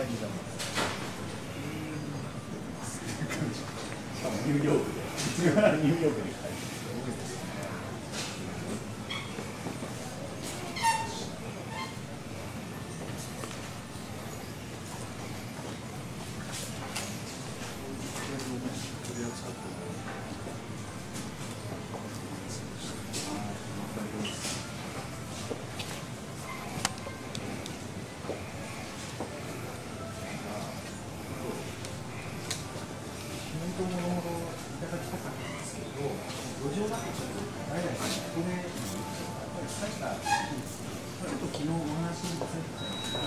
しかもニューヨークで 帰って本当もろもろいただきたかったんですけど、路上だとちょっと代々ここで、やっぱり最初ちょっと昨日お話しされてたんですが、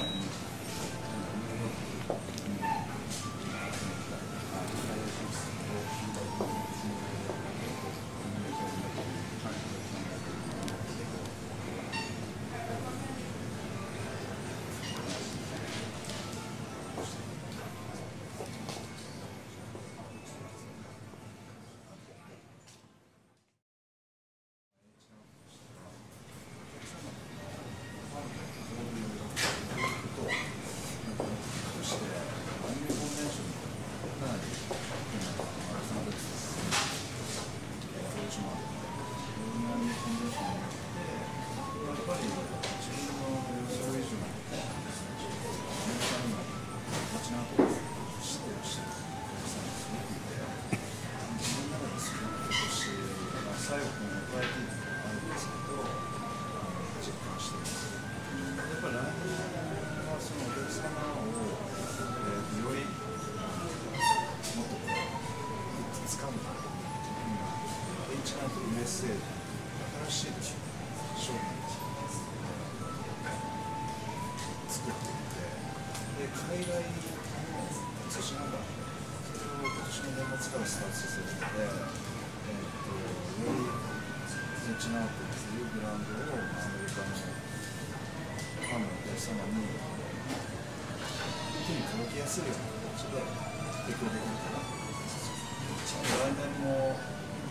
最ナイト USA で新しい商品を作っていて、で海外の寿司ナンバー、それを今年の年末からスタートさせるので。えー、とよりゼチナートというブランドをアメリカのファンのお客様に手に届きやすいような形で提供できるかなと思います来年も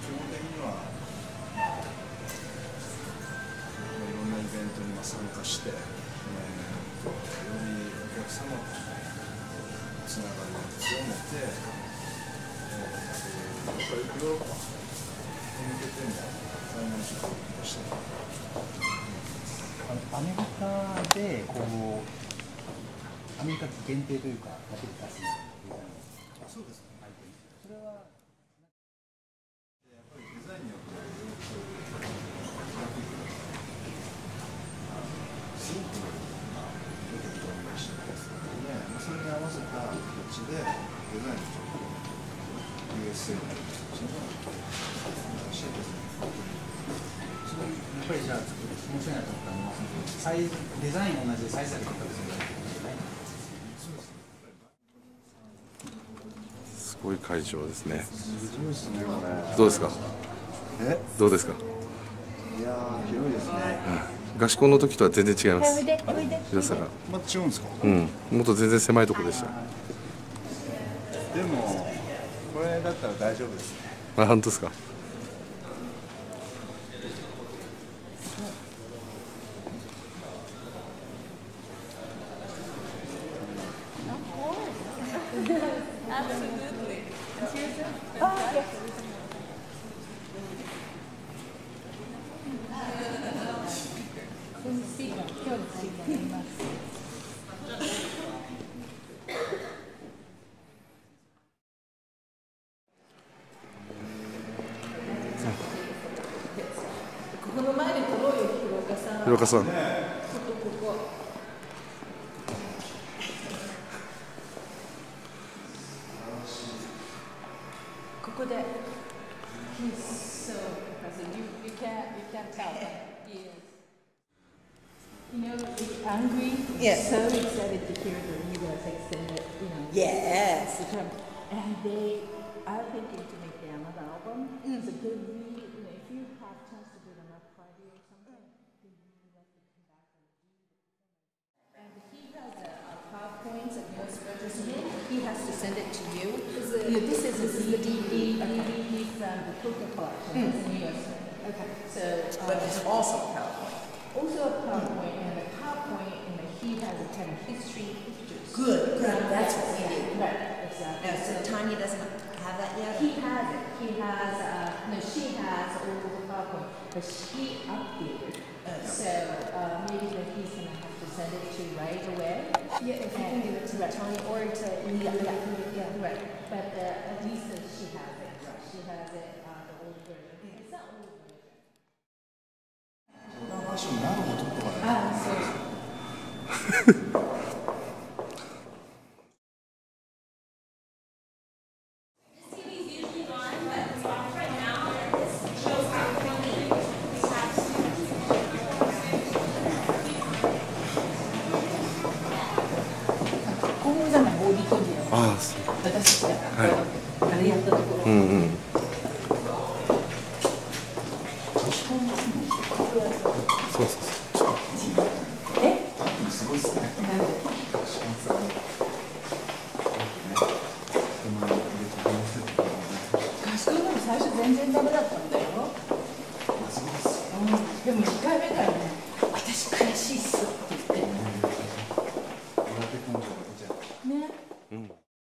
基本的には、参加して、えー、とよりお客様とつながりを強めて、えー、とやっぱりヨーロッパ向けても来年ちょっと出したいアメリカでこうアメリカ限定というかだけで出すデザインあそうですね。それは新しいデザインそれやっぱりじゃあちょっと面白いなと思ったのはサイズデザイン同じでサイズすごい会場ですね。すねどうですか？え？どうですか？いやー広いですね合宿の時とは全然違います。広さが。また違うんですか？うん。もっと全然狭いとこでした。でもだったら大丈夫ですね。あ、本当ですか？こようかさん。You know, angry yes. so excited to hear the new was extended. Yes. And they are thinking to make another album. Mm. It's a good reason. Has to send it to you. Yeah, this is the DVD, DVD from the Tokyo collection, it's in US. Okay. So, But uh, it's also a PowerPoint. also a PowerPoint, and the PowerPoint, and he has a kind of history pictures. Good, good, that's what we Yeah, need. Right, exactly. Now, so Tanya doesn't have that yet? He has it. He has, uh, no, she has all the PowerPoint, but she updated. So, uh, maybe that he's gonna have send it to right away. Yeah, if you can give it to Right. Tanya or to me, Yeah, yeah, yeah, yeah. right. But, uh, at least uh, she has it. Right. She has it, uh, the old version. It's not old version. はいあれやったところ、うん。うんそうそうそう。え？すごいっすねなんで合宿でも最初全然ダメだったんだよ、うん、でも2回目からね私悔しいっす